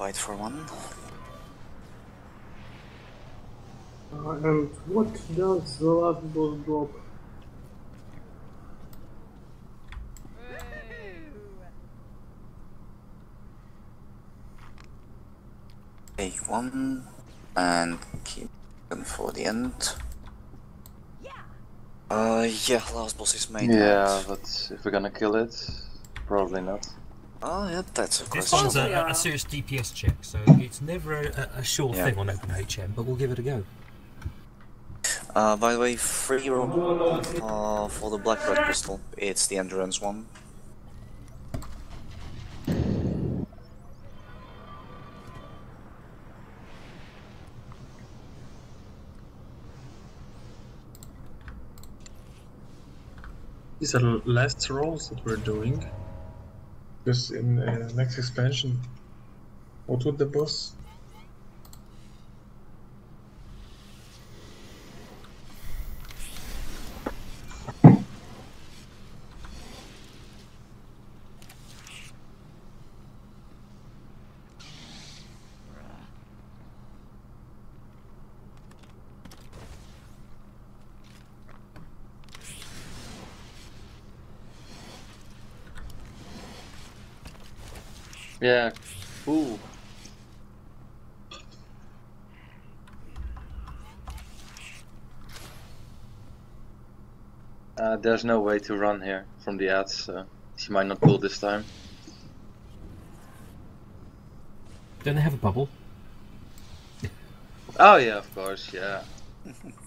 bite for one. Uh, and what does the last boss drop? Take one and keep them for the end. Uh, yeah, last boss is made. Yeah, out. but if we're gonna kill it, probably not. Oh, yeah, that's a This one's a, yeah. a serious DPS check, so it's never a, a sure Yeah. thing on OpenHM, but we'll give it a go. Uh, by the way, free roll uh, for the black red crystal. It's the endurance one. These are the last rolls that we're doing. Because in uh, next expansion, what would the boss? Yeah. Ooh. Uh, there's no way to run here from the ads, so she might not pull this time. Don't they have a bubble? Oh yeah, of course, yeah.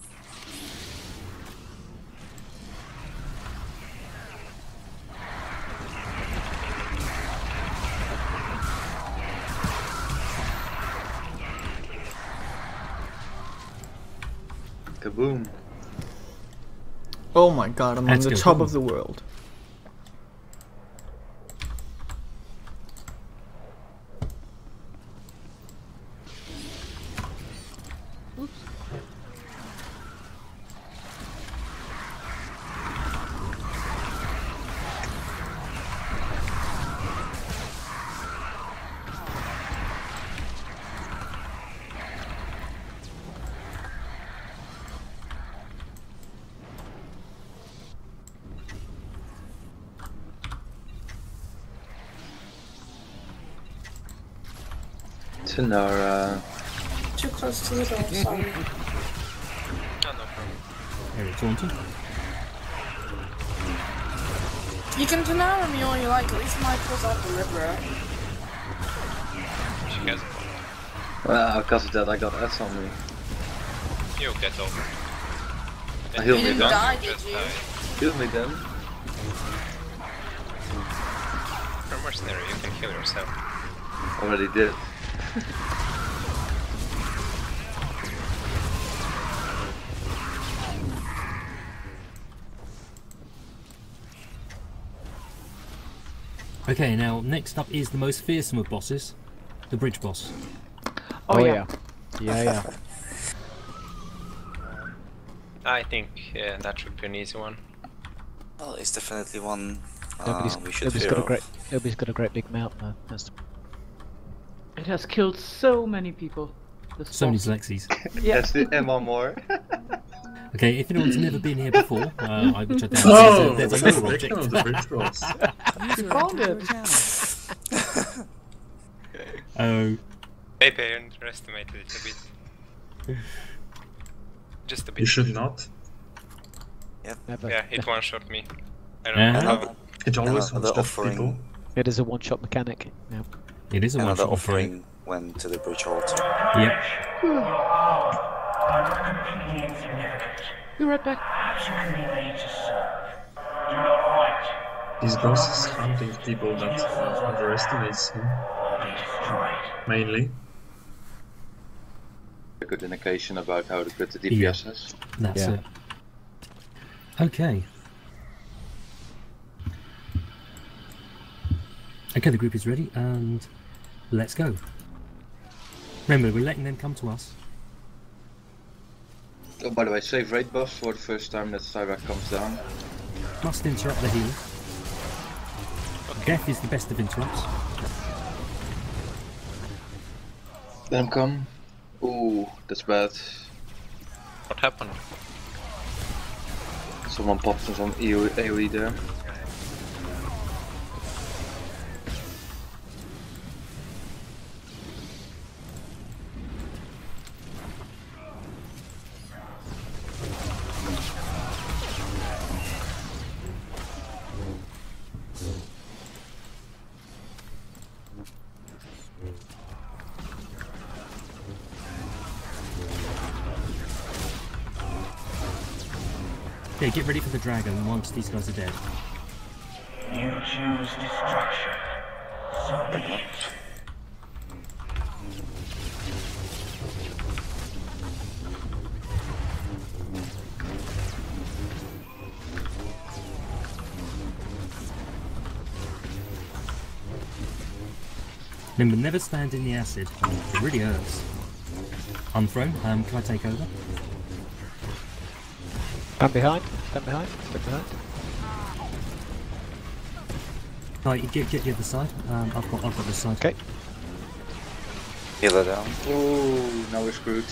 Kaboom. Oh my god, I'm Let's on the go, top come of the world. Tenora. Uh, Too close to the door, sorry. Area taunted. You can deny me all you like, at least my pulls out deliberate. She gets Well, because of that, I got ads on me. You'll get over. I heal You me didn't then. die, did you? died. Heal me then. You're mercenary, you can kill yourself. Already did. Okay, now next up is the most fearsome of bosses, the bridge boss. Oh, yeah. Yeah, yeah. I think yeah, that should be an easy one. Well, it's definitely one uh, Nobody's, we should nobody's fear got a great nobody's got a great big mouth though. That's It has killed so many people. So many boss. Lexis. Yeah. That's the Emma more. Okay, if anyone's never been here before, uh, I, which I doubt, Oh, there's a, there's that's the object. of the bridge rolls. You found it. Oh, Maybe I underestimated it a bit. Just a bit. You should not. never. Yeah, it one shot me. I don't Uh-huh. know how. It always another wants dead people. It is a one-shot mechanic. Yeah. It is a another shot offering went to the bridge altar. Yep. Be right back. These bosses hunting people that uh, underestimates him. Mainly. A good indication about how good the DPS is. That's Yeah. it. Okay. Okay, the group is ready, and let's go. Remember, we're letting them come to us. Oh, by the way, save raid buffs for the first time that Styrak comes down. Must interrupt the healing. Death is the best of interrupts. Let him come. Ooh, that's bad. What happened? Someone popped in some AoE AoE there. Dragon once these guys are dead. You choose destruction. So be it. Remember, never stand in the acid. It really hurts. Unthrown, um, can I take over? Stand behind. Stand behind. Stand behind. Right, get, get the other side. Um, I've got, I've got this side. Okay. Healer down. Ooh, now we're screwed.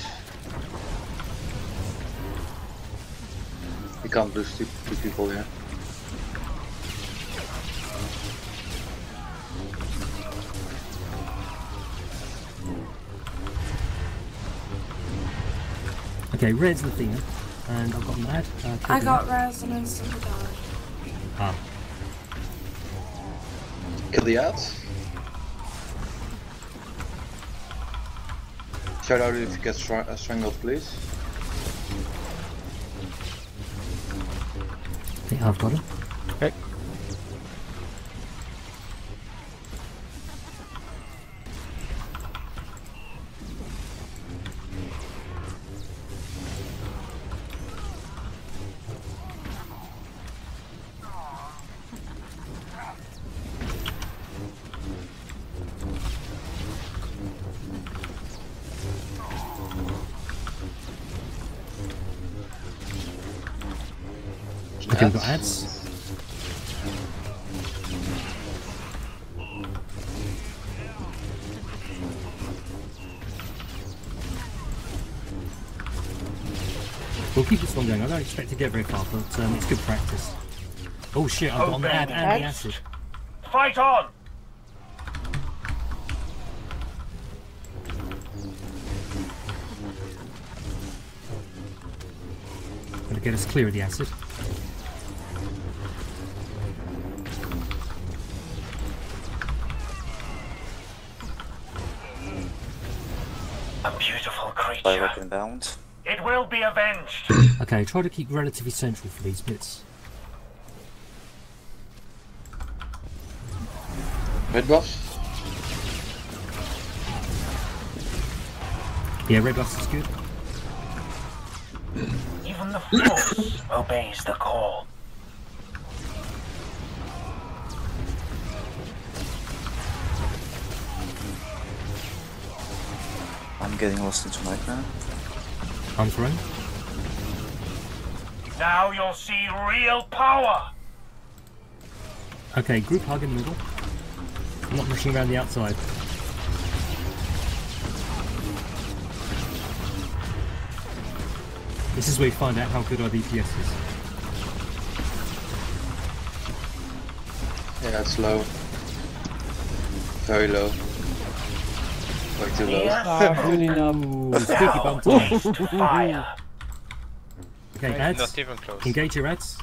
We can't lose two, two people here. Okay, red's Athena, and I've got mad. Uh, I Kevin. got resonance of the god. Ah, Kill the ads. Shout out if you get str- uh, strangled, please. I think I've got him. Okay, we've got ads. We'll keep this one going. I don't expect to get very far, but um, it's good practice. Oh shit, I've got an ad and the acid. Fight on! Gotta get us clear of the acid. A beautiful creature. By weapon bound. It will be avenged. Okay, try to keep relatively central for these bits. Red buffs. Yeah, red buffs is good. Even the force obeys the call. Getting lost into nightmare. Unthrown. Now you'll see real power. Okay, group hug in the middle. I'm not rushing around the outside. This is where you find out how good our DPS is. Yeah, it's low. Very low. Way too low. Ah, good enough. Ooh, squeaky bum time. To fire. Okay, ads. Not even close. Engage your ads.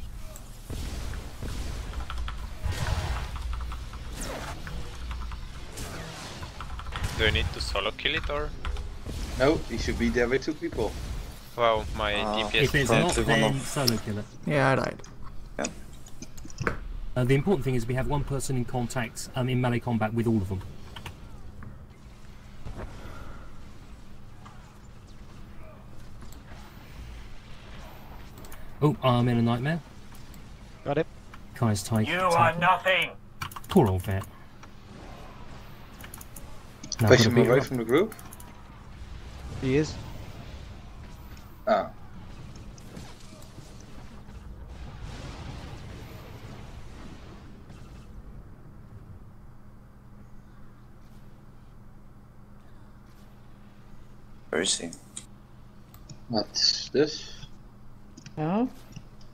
Do I need to solo kill it or? No, he should be there with two people. Wow, my Uh, If DPS. there's Try not, to one then off. solo kill it. Yeah, I died. Uh, the important thing is we have one person in contact um, in melee combat with all of them. Oh, I'm in a nightmare. Got it. Kai's tight. You are nothing. Poor old vet. Now I've Push gotta him beat her away from the group. He is. Ah. Where is he? What's this? Yeah.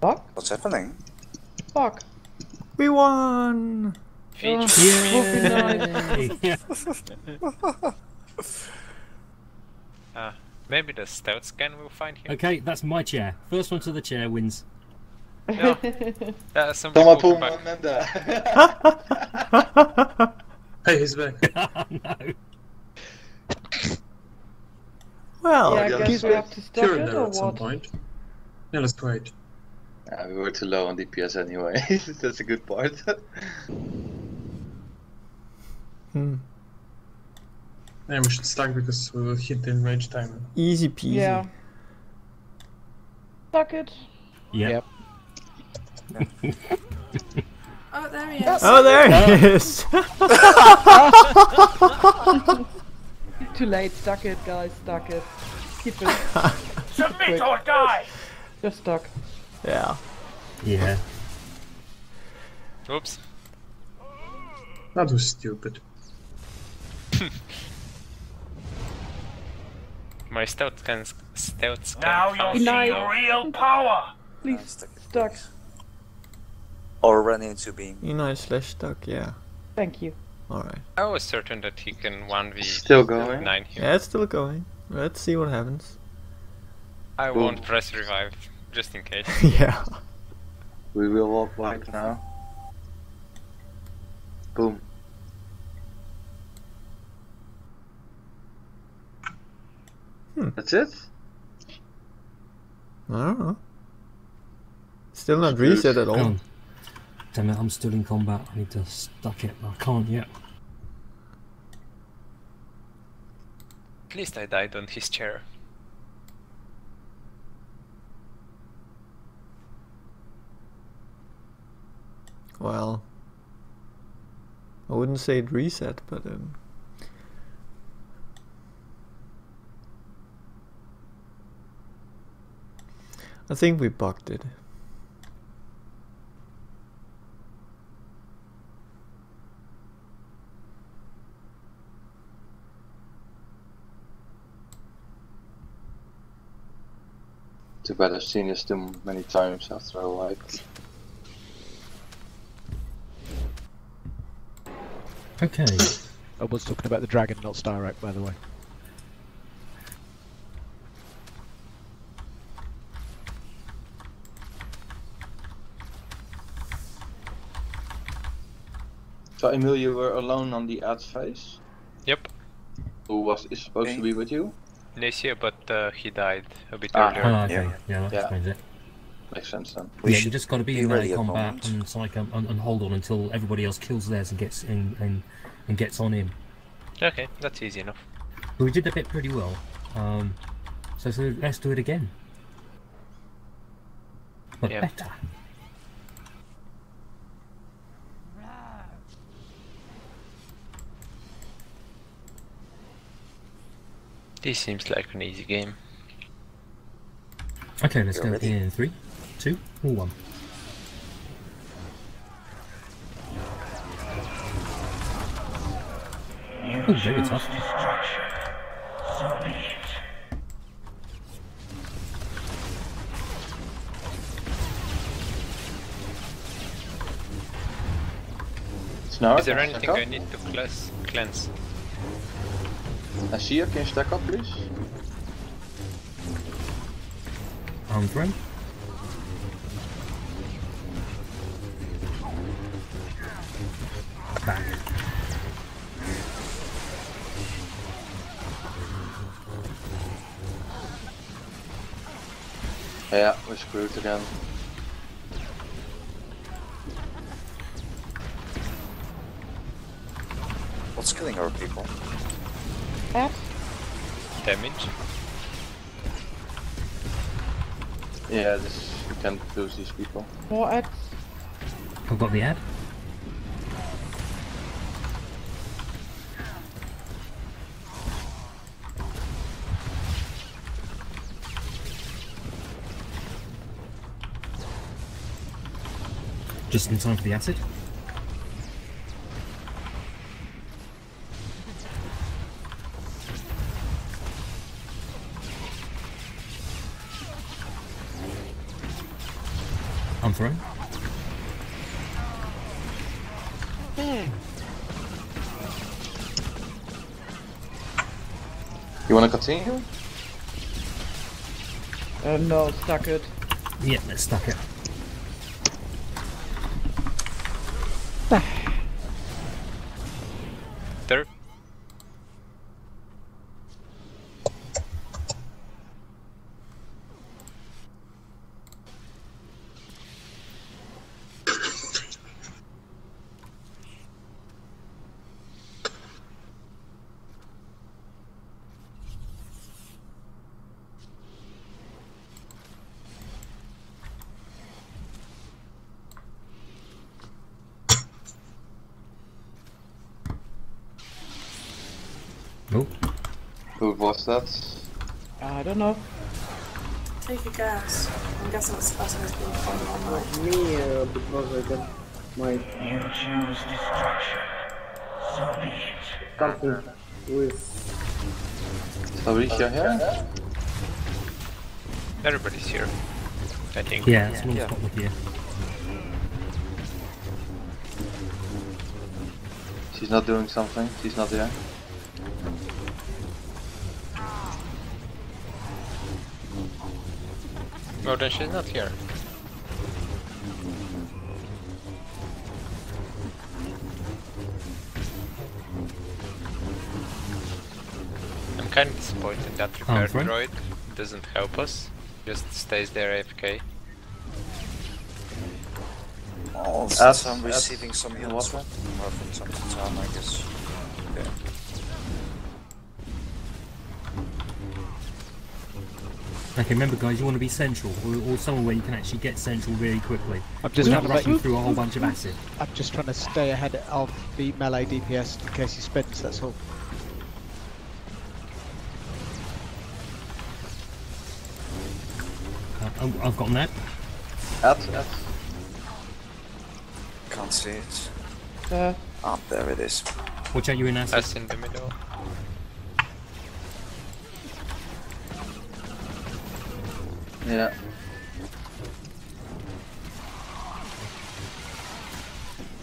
Fuck. What's happening? Fuck. We won! Oh, Yeah. Ah, maybe the stout scan will find him. Okay, that's my chair. First one to the chair wins. Yeah. Uh, some Someone people pull back. Amanda. Hey, he's back. oh no. Well, yeah, I guess he's we have to stop Cure it there or at some point. Yeah, let's wait. yeah, we were too low on DPS anyway. That's a good part. hmm, Yeah, we should stack because we will hit the enrage timer. easy peasy. Yeah. Suck it. Yeah. Yep. Oh, there he is. Oh, there it is! Too late. Stuck it, guys. Stuck it. Keep it. Submit or die! Just stuck. yeah. Yeah. Oops. That was stupid. My stout scan. Stout scan. Now you'll found see Nice. real power! Please. Stuck. Stuck. Or run into beam. Unite slash stuck, yeah. Thank you. Alright. I was certain that he can 1v Still going. 9 here. Yeah, it's still going. Let's see what happens. I Boom. won't press revive, just in case. yeah. we will walk white now. Boom. Hmm. That's it? I don't know. Still not reset at all. Damn it, I'm still in combat. I need to stuck it. I can't yet. At least I died on his chair. Well, I wouldn't say it reset, but um, I think we bugged it. Too bad I've seen this too many times after a wipe. Okay. I was talking about the dragon, not Styrak, by the way. So Emil, you were alone on the ad phase? Yep. Who was is supposed Okay. to be with you? Nasia, but uh, he died a bit Ah. earlier. Ah, okay. Yeah. Yeah, that Yeah. explains it. Makes sense then. We yeah, should you just got to be be in ready melee combat and, it's like, um, and, and hold on until everybody else kills theirs and gets in and, and gets on him. Okay, that's easy enough. But we did the bit pretty well. Um, so, so let's do it again. But Yeah. better. This seems like an easy game. Okay, let's You're go ready? in three, two, one. Ooh, very tough. Destruction. So be it. It's. Is there anything I need to cleanse? cleanse? I see you. Can you stack up, please? Arm we're screwed again. What's killing our people? App. Damage? Yeah, this we can't lose these people. What? ads. I've got the ad. Just in time for the acid. I'm throwing. You wanna continue? Uh, no, stack it. Yeah, let's stack it. Was that? I don't know. Take a guess. I'm guessing it's the person who's been playing all night. Me, uh, because I got my You choose destruction. So be it. something with Fabrizio here? Everybody's here. I think. Yeah, it's one Yeah. spot with you. She's not doing something. She's not here. Well, then she's not here. I'm kind of disappointed that repair Alright. droid doesn't help us. Just stays there AFK. Oh, As- I'm receiving some in heals from, uh, from time to time, I guess. Yeah. Okay, remember guys, you want to be central, or, or somewhere where you can actually get central really quickly. I'm just Without trying to make rushing through a whole bunch of acid. I'm just trying to stay ahead of the melee DPS in case he spins, that's all. Uh, oh, I've got that. At, at. Can't see it. Uh, Ah, there it is. Watch out, you're in acid. That's in the middle. Yeah.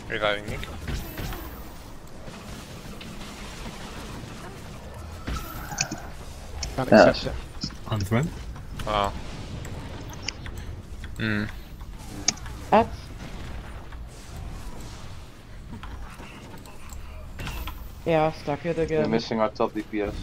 Reviving Nick. Can't Yeah. accept it. Unthrown. Wow. Hmm. at. Yeah, stuck it again. We're again. missing our top DPS.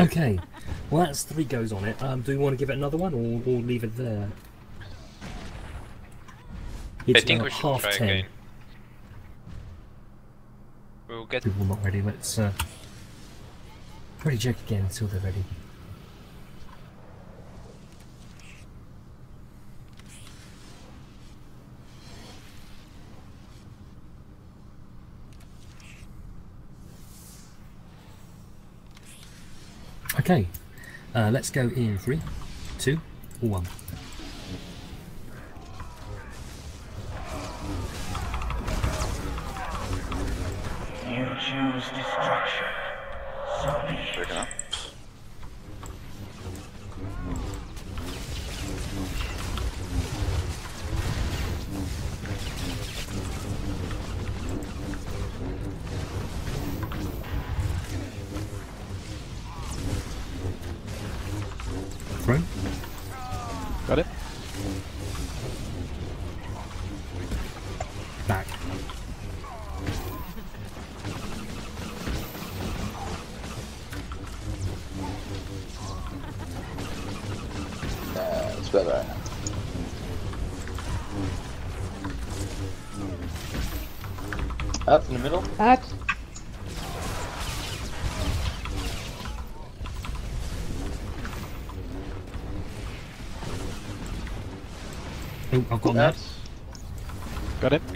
Okay, well that's three goes on it. Um, do we want to give it another one, or we'll leave it there? I It's think uh, we should half try ten. again. We'll get People not ready. Let's uh, ready check again until they're ready. Okay, uh, let's go in three, two, one. In the middle. At. Oh, I've got that. Got it?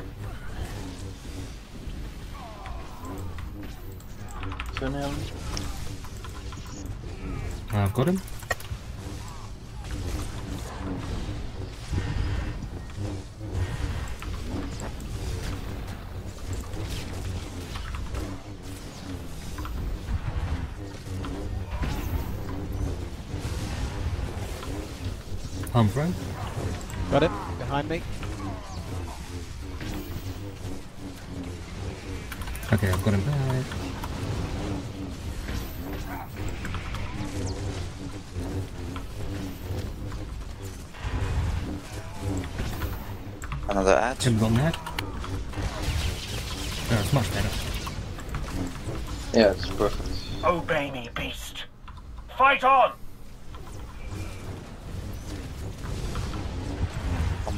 Palm throw. Got it. Behind me. Okay, I've got him back. Another ad. Tim's on that. Oh, it's much better. Yeah, it's perfect. Obey me, beast. Fight on!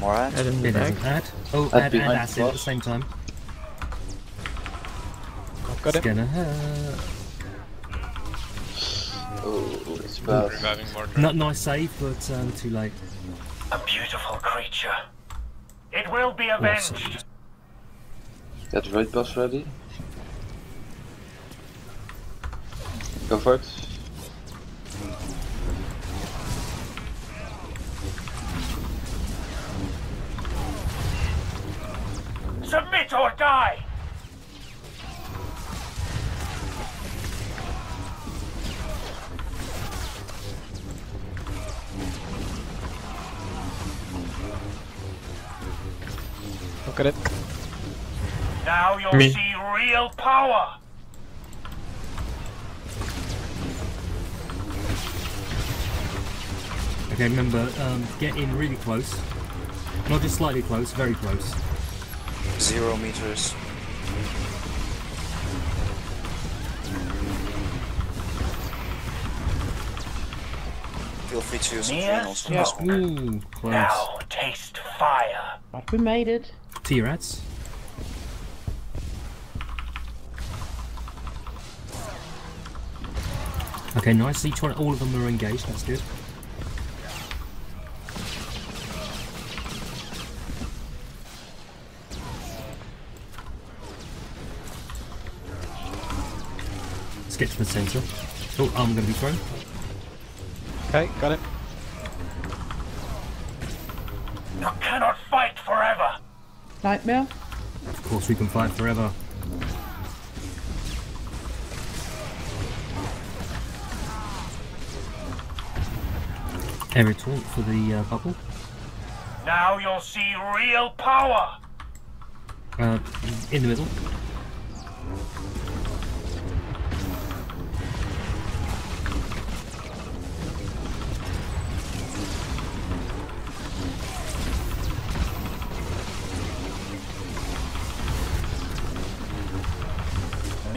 One. Add in the It back. isn't add. Oh, Add add and behind acid at the same time. I've got It's it. gonna hurt. Oh, it's bad. Reviving Mordred. Not nice save, but um, too late. A beautiful creature. It will be Awesome. avenged. Get raid boss ready. Go for it. Submit or die! Look at it. Now you'll Me. see real power! Okay, remember, um, get in really close. Not just slightly close, very close. Zero meters. Feel free to use Mia? green also. Yeah. as well. Ooh, close. Now taste fire! But we made it. T-Rats. Okay, nice. Each one, all of them are engaged. That's good. Get to the centre. Oh, I'm going to be thrown. Okay, got it. You cannot fight forever! Nightmare. Of course, we can fight forever. Air taunt for the uh, bubble. Now you'll see real power! Uh, in the middle.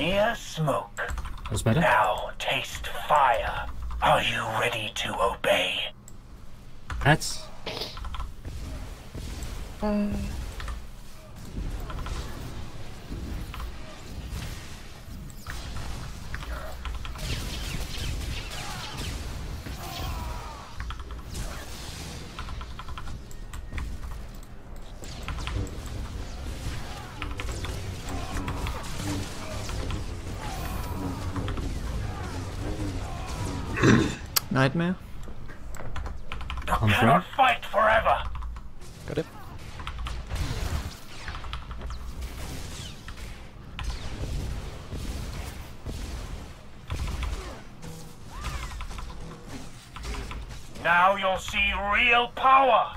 Mere smoke. That's better. Now taste fire. Are you ready to obey? That's Uh, Nightmare. You I'm cannot thrown. fight forever! Got it. Now you'll see real power!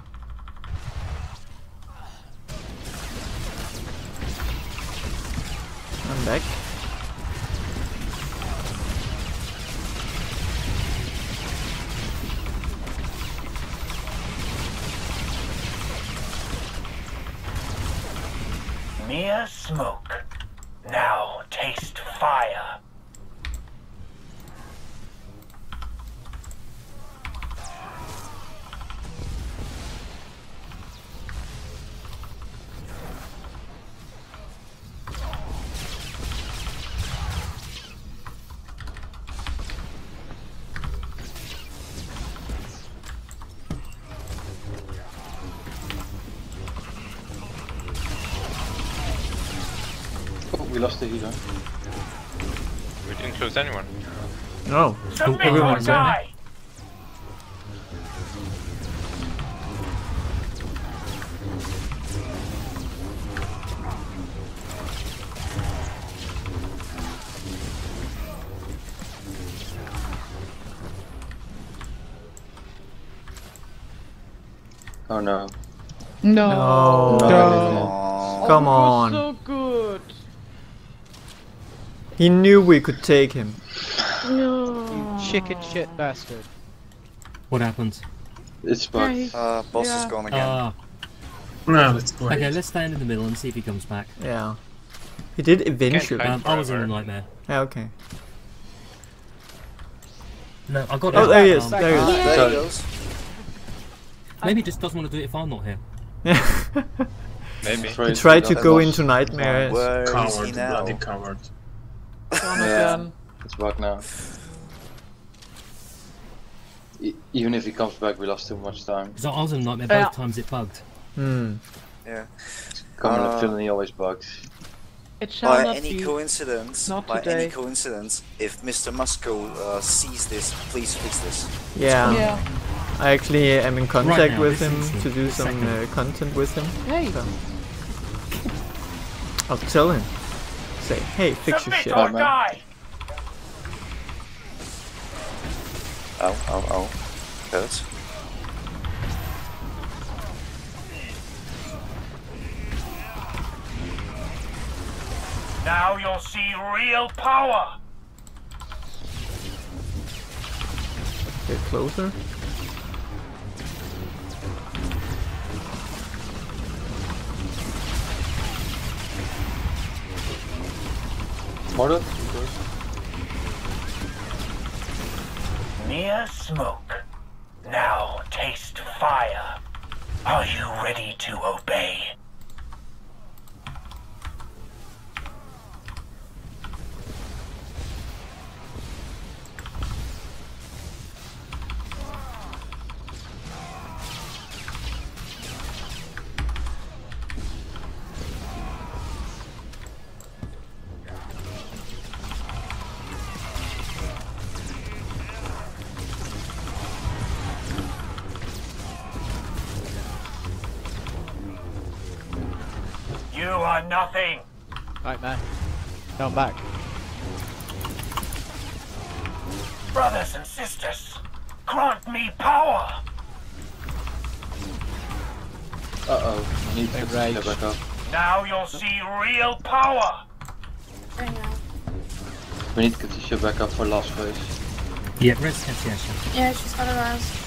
I'm back. Lost the healer. We didn't lose anyone. No. Submit or everyone's there. die! Oh no. No. No. Oh, Come he was on. He knew we could take him. No. Chicken shit bastard. What happened? It's bugged. Uh, boss is gone again. Ah, No, let's go. okay, let's stand in the middle and see if he comes back. Yeah. He did eventually. Um, I was in a nightmare. Yeah, okay. No, I got Oh, there he is. Um, There he is. there he goes. Maybe he just doesn't want to do it if I'm not here. Maybe. he tried to go into nightmare. Where is he Coward, bloody coward. Gone Yeah. again. It's bugged now. E- even if he comes back, we lost too much time. Because I was in nightmare both Yeah. times it bugged. Hmm. Yeah. Coming Uh, up, villainy always bugs. It shall By not any be. coincidence, Not by today. any coincidence, if Mr. Musco uh, sees this, please fix this. Yeah. Yeah. I actually am in contact now, with him to do some uh, content with him. Hey. So I'll tell him. Say, hey, fix your Submit shit. or man. die! Oh, oh, oh. Hurts. Now you'll see real power! Get closer. Mordor? Near smoke. Now taste fire. Are you ready to obey? Are nothing! Right, man. Come back. Brothers and sisters, grant me power! Uh oh, I need to Rage. back up. Now you'll see real power! We need to get shit back up for last phase. Yeah, rest yes, yes. Yeah, she's got a rise.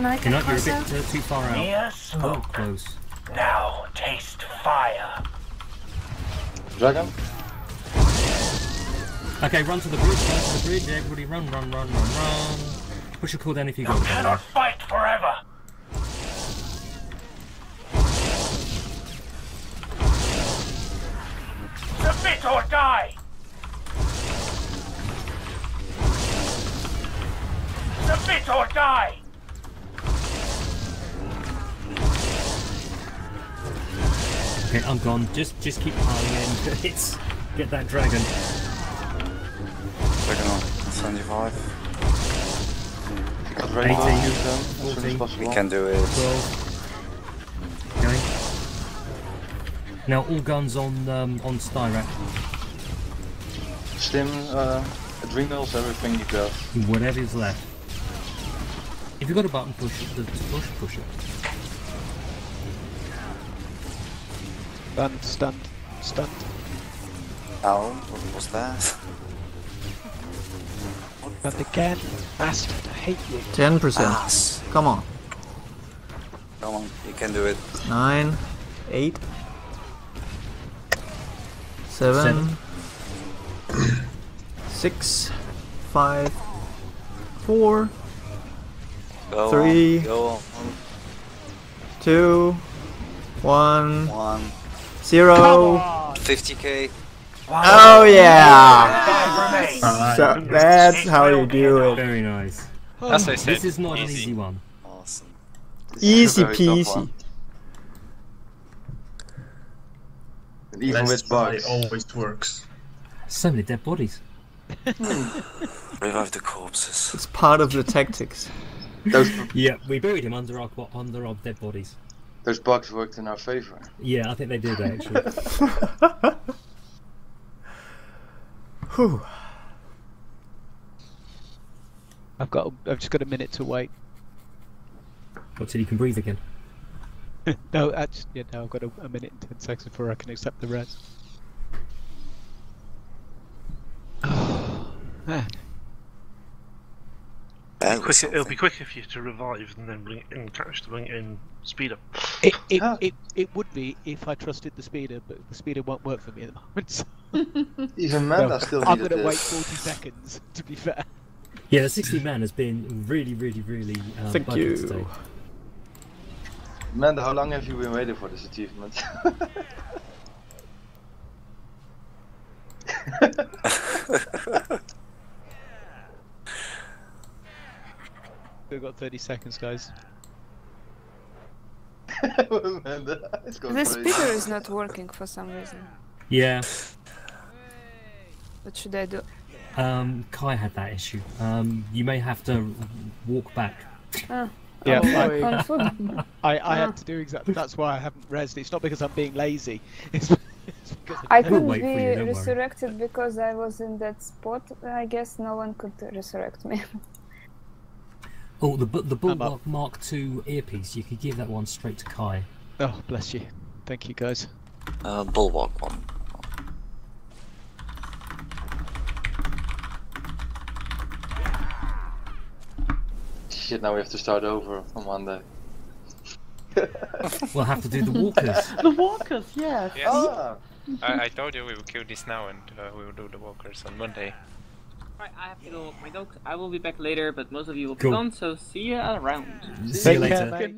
Can I You're get not, you're a closer? bit too far out. Near Oh, smoke. close. Now taste fire. Dragon? Okay, run to the bridge, run to the bridge, everybody run, run, run, run, run. Push a cooldown if you got it. by the way. Cannot fight forever! Submit or die! Submit or die! I'm gone. Just just keep piling in. It's get that dragon. Dragon on 75. Get ready to 18, use them as soon as 14. We can do it. 12. Going. Now all guns on um, on Styrak. Stim, uh, adrenals, everything you got. Whatever's left. If you've got a button, push it. Push, push it. Stunned, stunned, stunned. Ow, what was that? But again, bastard, I hate you. 10%. Ass. Ah, Come on. Come on, you can do it. 9, 8, 7, 6, 5, 4, Go Three. on, go on. 2, 1, One. 0. 50k. Oh yeah! Five remain. So that's how you do it. Very nice. As I said, This is not an easy. easy one. Awesome. This Easy peasy. one. And even Let's with try bugs. always works. So many dead bodies. Revive the corpses. It's part of the tactics. Those, Yeah, we buried him under our under our dead bodies. Those bugs worked in our favor. Yeah, I think they did actually. Whew. I've got. I've just got a minute to wait. Until you can breathe again. no, actually, yeah, no, I've got a, a minute and ten seconds before I can accept the res. Man. And Quicker, it'll be quicker for you to revive and then bring it in catch to bring it in speed up. It, it, it, it would be if I trusted the speeder, but the speeder won't work for me at the moment. so- Even Manda so still I'm going to wait 40 seconds, to be fair. Yeah, the 60 man has been really, really, really um, Thank you. today. Manda, how long have you been waiting for this achievement? We've got 30 seconds, guys. Manda, it's going The crazy. is not working for some reason. Yeah, What should I do? um, Kai had that issue. Um, you may have to walk back. Ah. Yeah, Oh, I- boy. On foot? I, I Ah. had to do exactly. That's why I haven't resed. It's not because I'm being lazy. It's, it's because I We'll couldn't be you, don't worry. resurrected because I was in that spot. I guess no one could resurrect me. Oh, the bu- the Bulwark Mark II earpiece. You could give that one straight to Kai. Oh, bless you. Thank you, guys. Uh, Bulwark one. Shit, now we have to start over on Monday. We'll have to do the walkers. The walkers, yes. Yes. Ah, I, I told you we will kill this now and uh, we will do the walkers on Monday. Right, I have to go walk my dog. I will be back later, but most of you will be Cool. gone, so see you around. See you Take later. mate.